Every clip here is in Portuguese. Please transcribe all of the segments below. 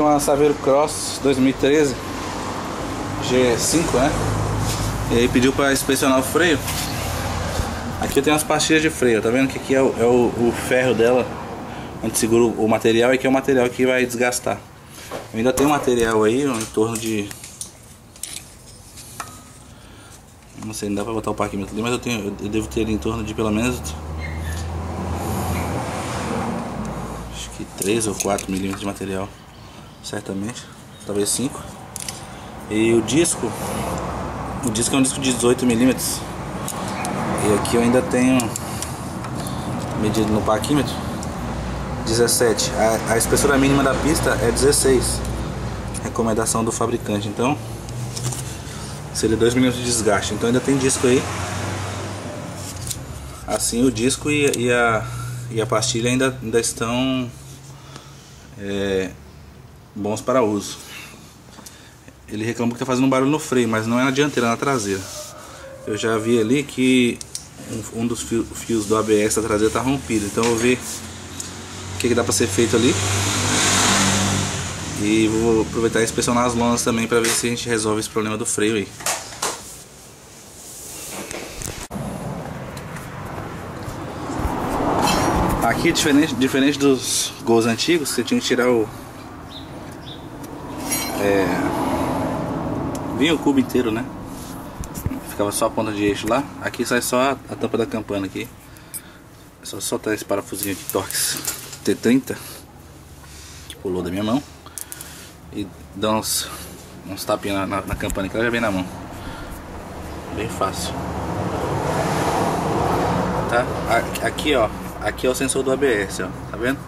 uma Saveiro Cross 2013 G5, né? E aí pediu para inspecionar o freio. Aqui eu tenho as pastilhas de freio, tá vendo que aqui é o, é o, o ferro dela onde segura o material e aqui é o material que vai desgastar. Eu ainda tenho material aí em torno de não sei, não dá pra botar o parquímetro ali, mas eu tenho eu devo ter em torno de pelo menos acho que 3 ou 4 milímetros de material, certamente, talvez 5. E o disco, o disco é um disco de 18 milímetros. E aqui eu ainda tenho medido no parquímetro 17. A, a espessura mínima da pista é 16. Recomendação do fabricante. Então, seria 2 milímetros de desgaste. Então ainda tem disco aí. Assim o disco e, e a, e a pastilha ainda, ainda estão é, bons para uso. Ele reclama que está fazendo um barulho no freio, mas não é na dianteira, é na traseira. Eu já vi ali que um, um dos fios do ABS da traseira está rompido. Então eu vou ver o que, que dá para ser feito ali. E vou aproveitar e inspecionar as lonas também para ver se a gente resolve esse problema do freio aí. Aqui, diferente, diferente dos gols antigos, você tinha que tirar o... É, vinha o cubo inteiro, né? Ficava só a ponta de eixo lá. Aqui sai só a, a tampa da campana aqui. É só soltar esse parafusinho aqui, Torx T30 Que pulou da minha mão E dá uns, uns tapinhos na, na, na campana que ela já vem na mão Bem fácil Tá? Aqui ó Aqui é o sensor do ABS, ó Tá vendo?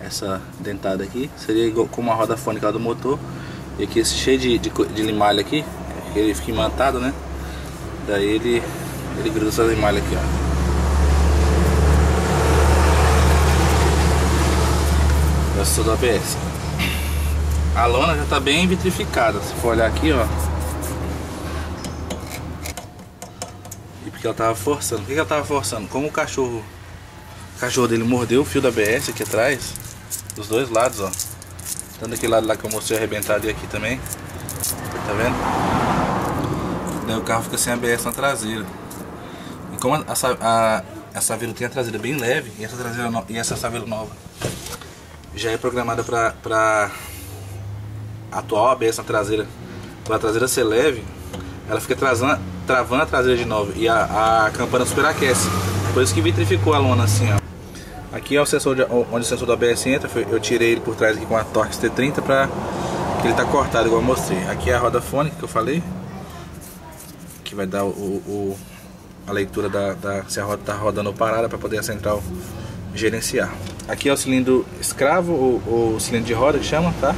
Essa dentada aqui Seria igual como a roda fônica do motor E aqui esse cheio de, de, de limalha aqui Ele fica imantado, né? Daí ele, ele gruda essa limalha aqui, ó essa do ABS. A lona já está bem vitrificada, se for olhar aqui, ó. E porque ela tava forçando. Por que ela tava forçando? Como o cachorro, o cachorro dele mordeu o fio da ABS aqui atrás, dos dois lados, ó. Tanto daquele lado lá que eu mostrei arrebentado e aqui também. Tá vendo? Daí o carro fica sem ABS na traseira. E como a, a, a, Saveiro tem a traseira bem leve e essa traseira no, e essa Saveiro nova já é programada para atual ABS na traseira, para a traseira ser leve, ela fica travando, travando a traseira de novo e a, a campana superaquece. Por isso que vitrificou a lona assim, ó. Aqui é o sensor de, onde o sensor do ABS entra, eu tirei ele por trás aqui com a Torx T30 para que ele tá cortado igual eu mostrei. Aqui é a roda fônica que eu falei, que vai dar o, o a leitura da, da, se a roda tá rodando ou parada para poder a central gerenciar. Aqui é o cilindro escravo, ou, cilindro de roda que chama, tá?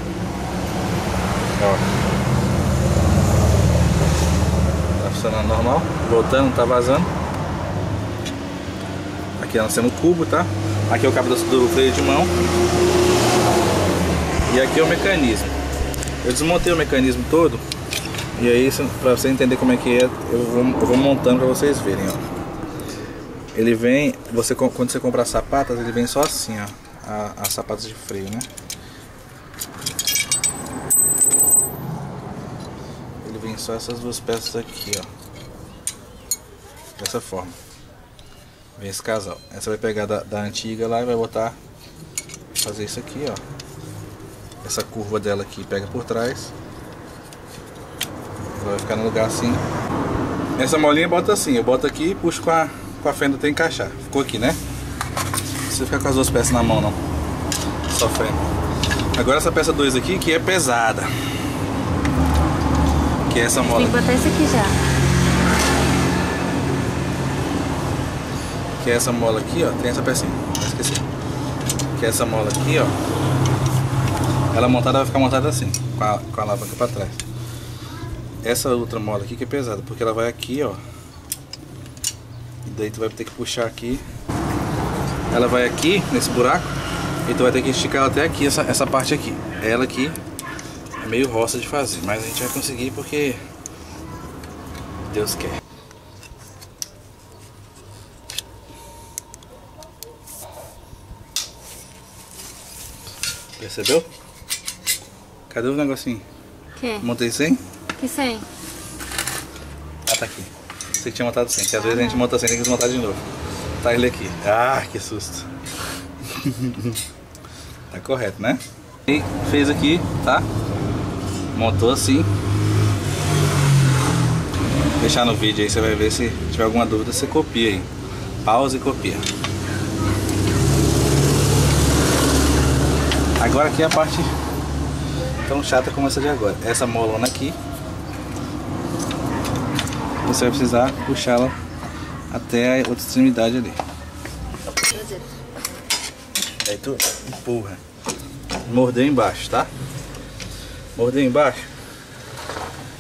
Ó. Tá funcionando normal, voltando, tá vazando. Aqui nós temos o cubo, tá? Aqui é o cabo do freio de mão. E aqui é o mecanismo. Eu desmontei o mecanismo todo. E aí, pra você entender como é que é, eu vou, eu vou montando pra vocês verem, ó. Ele vem, você quando você compra sapatas, ele vem só assim, ó, as sapatas de freio, né? Ele vem só essas duas peças aqui, ó. Dessa forma. Vem esse casal. Essa vai pegar da, da antiga lá e vai botar fazer isso aqui, ó. Essa curva dela aqui pega por trás. Ela vai ficar no lugar assim. Essa molinha bota assim, eu boto aqui e puxo com a com a fenda tem que encaixar. Ficou aqui, né? Não precisa ficar com as duas peças na mão, não. Só fenda. Agora essa peça 2 aqui, que é pesada. Que é essa mola. Tem que botar isso aqui já. Que é essa mola aqui, ó. Tem essa pecinha. Esqueci. Que é essa mola aqui, ó. Ela montada vai ficar montada assim. Com a, com a alavanca pra trás. Essa outra mola aqui que é pesada. Porque ela vai aqui, ó daí tu vai ter que puxar aqui ela vai aqui nesse buraco e tu vai ter que esticar até aqui essa, essa parte aqui ela aqui é meio roça de fazer mas a gente vai conseguir porque Deus quer percebeu? Cadê o negocinho? Que? Montei sem? Que sem? Ah, tá aqui. Você tinha montado sem, que às vezes a gente monta sem e tem que desmontar de novo. Tá ele aqui. Ah, que susto. tá correto, né? E fez aqui, tá? Montou assim. Vou deixar no vídeo aí, você vai ver se tiver alguma dúvida, você copia aí. Pausa e copia. Agora aqui é a parte tão chata como essa de agora. Essa molona aqui. Você vai precisar puxá-la até a outra extremidade ali. Aí tu empurra. Mordeu embaixo, tá? Mordeu embaixo.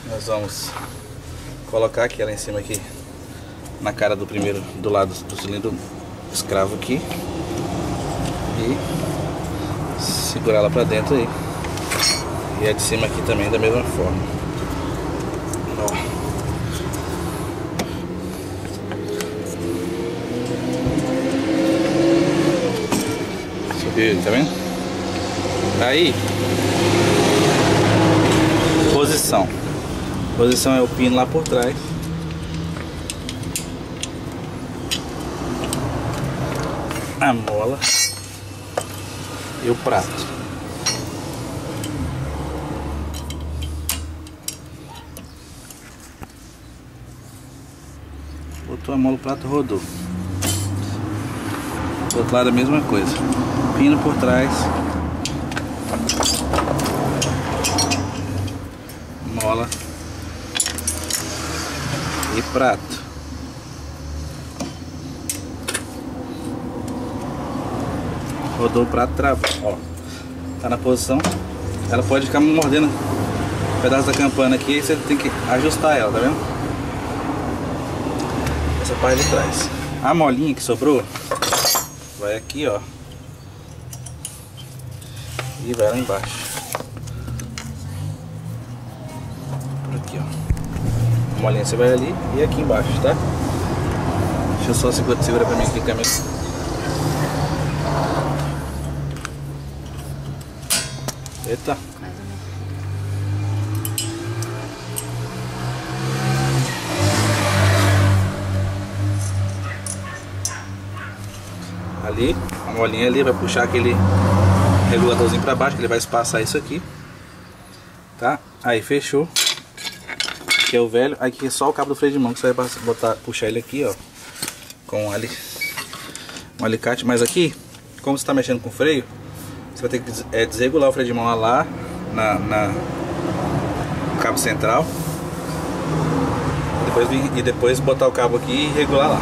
Nós vamos colocar aqui ela em cima aqui. Na cara do primeiro, do lado do cilindro escravo aqui. E segurar ela pra dentro aí. E a de cima aqui também da mesma forma. Ó. Subiu, tá vendo? Aí, posição. Posição é o pino lá por trás. A mola e o prato. Botou a mola, o prato rodou. Do outro lado a mesma coisa. Pino por trás. Mola. E prato. Rodou o prato, trava. Ó. Tá na posição. Ela pode ficar mordendo um pedaço da campana aqui. Você tem que ajustar ela, tá vendo? Essa parte de trás. A molinha que sobrou vai aqui, ó. E vai lá embaixo. Por aqui, ó. A molinha você vai ali e aqui embaixo, tá? Deixa eu só segurar, segura pra mim aqui, câmera. Eita. Ali, a molinha ali vai puxar aquele reguladorzinho para baixo, que ele vai espaçar isso aqui. Tá? Aí fechou. Aqui é o velho. Aqui é só o cabo do freio de mão que você vai botar, puxar ele aqui, ó. Com ali, um alicate. Mas aqui, como você está mexendo com o freio, vai ter que é, desregular o freio de mão lá na, na cabo central. Depois, e depois botar o cabo aqui e regular lá.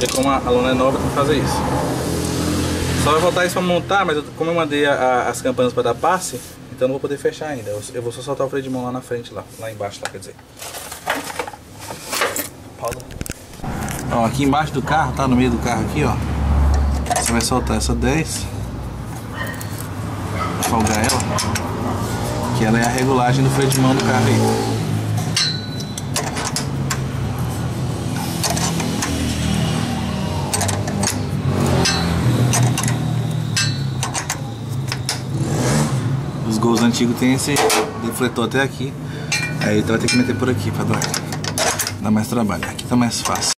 E como a lona é nova, tem que fazer isso. Só vai voltar isso pra montar, mas eu, como eu mandei a, as campanas para dar passe, então não vou poder fechar ainda. Eu, eu, vou só soltar o freio de mão lá na frente, lá, lá embaixo, lá, quer dizer. Pausa. Aqui embaixo do carro, tá? No meio do carro aqui, ó. Você vai soltar essa 10. Folgar ela. Que ela é a regulagem do freio de mão do carro aí. Os gols antigos tem esse defletor até aqui. Aí tu vai ter que meter por aqui pra dar, dar mais trabalho. Aqui tá mais fácil.